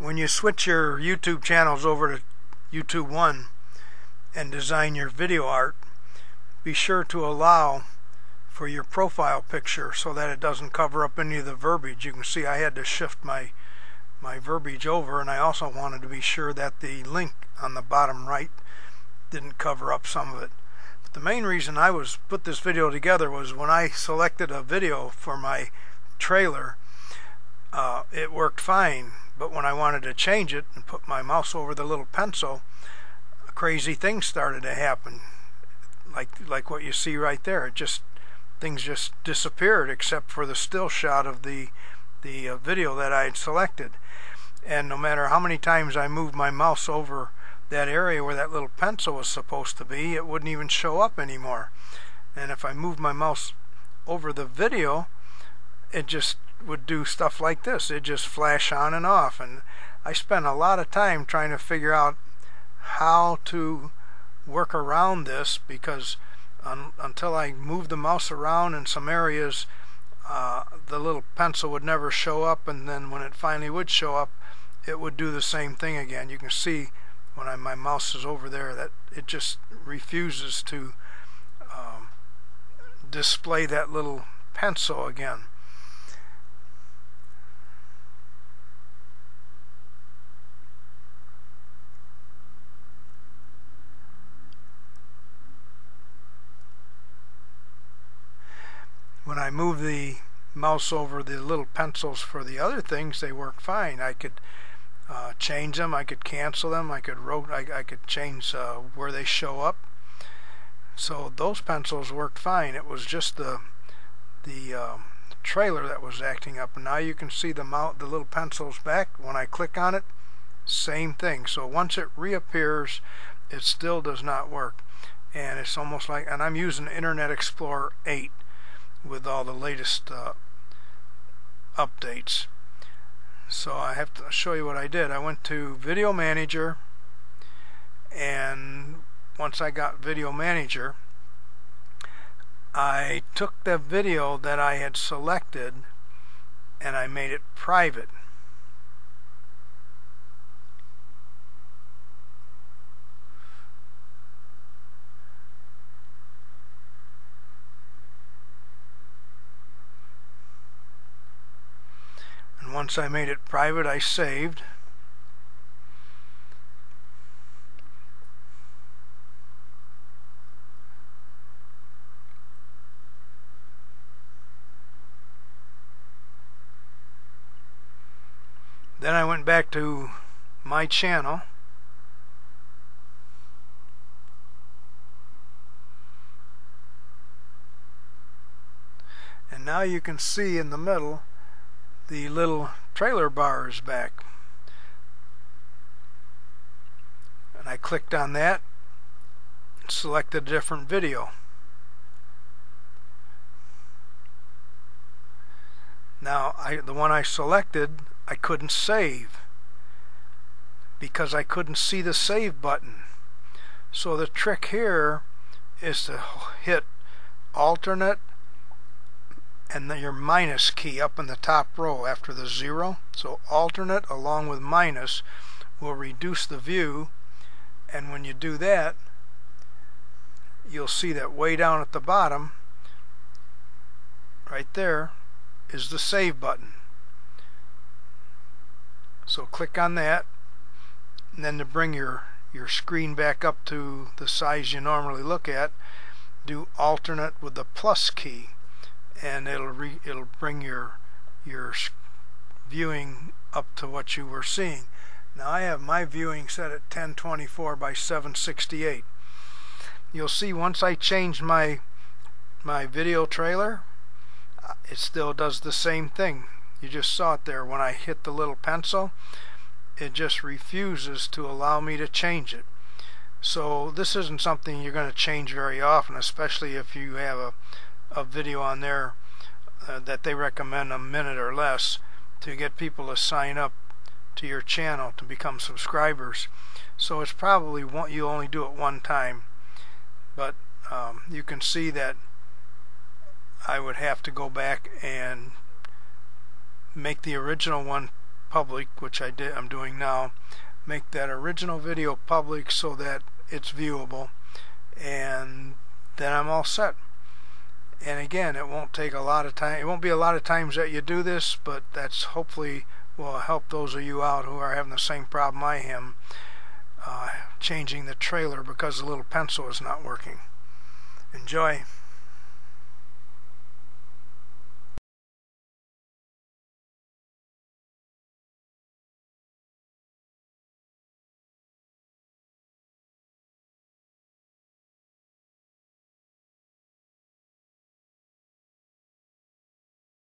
when you switch your YouTube channels over to YouTube One and design your video art, be sure to allow for your profile picture so that it doesn't cover up any of the verbiage. You can see I had to shift my my verbiage over and I also wanted to be sure that the link on the bottom right didn't cover up some of it. But the main reason I was put this video together was when I selected a video for my trailer uh, it worked fine. But when I wanted to change it and put my mouse over the little pencil crazy things started to happen. Like like what you see right there. It just things just disappeared except for the still shot of the the uh, video that I had selected. And no matter how many times I moved my mouse over that area where that little pencil was supposed to be it wouldn't even show up anymore. And if I moved my mouse over the video it just would do stuff like this. It just flash on and off. And I spent a lot of time trying to figure out how to work around this because un until I moved the mouse around in some areas uh, the little pencil would never show up. And then when it finally would show up it would do the same thing again. You can see when I, my mouse is over there that it just refuses to um, display that little pencil again when I move the mouse over the little pencils for the other things, they work fine. I could uh, change them, I could cancel them, I could wrote, I, I could change uh, where they show up. So those pencils worked fine. It was just the the um, trailer that was acting up. Now you can see the mount, the little pencils back. When I click on it, same thing. So once it reappears, it still does not work. And it's almost like, and I'm using Internet Explorer 8 with all the latest uh, updates. So I have to show you what I did. I went to Video Manager and once I got Video Manager I took the video that I had selected and I made it private. Once I made it private I saved. Then I went back to my channel. And now you can see in the middle the little trailer bars back. And I clicked on that, selected a different video. Now, I, the one I selected, I couldn't save because I couldn't see the save button. So the trick here is to hit alternate and then your minus key up in the top row after the zero. So alternate along with minus will reduce the view and when you do that you'll see that way down at the bottom right there is the save button. So click on that and then to bring your your screen back up to the size you normally look at do alternate with the plus key and it'll re, it'll bring your your viewing up to what you were seeing. Now I have my viewing set at 1024 by 768. You'll see once I change my my video trailer, uh, it still does the same thing. You just saw it there when I hit the little pencil. It just refuses to allow me to change it. So this isn't something you're going to change very often, especially if you have a a video on there uh, that they recommend a minute or less to get people to sign up to your channel to become subscribers. So it's probably one, you only do it one time, but um, you can see that I would have to go back and make the original one public which I did I'm doing now make that original video public so that it's viewable and then I'm all set and again it won't take a lot of time it won't be a lot of times that you do this but that's hopefully will help those of you out who are having the same problem I am uh, changing the trailer because the little pencil is not working. Enjoy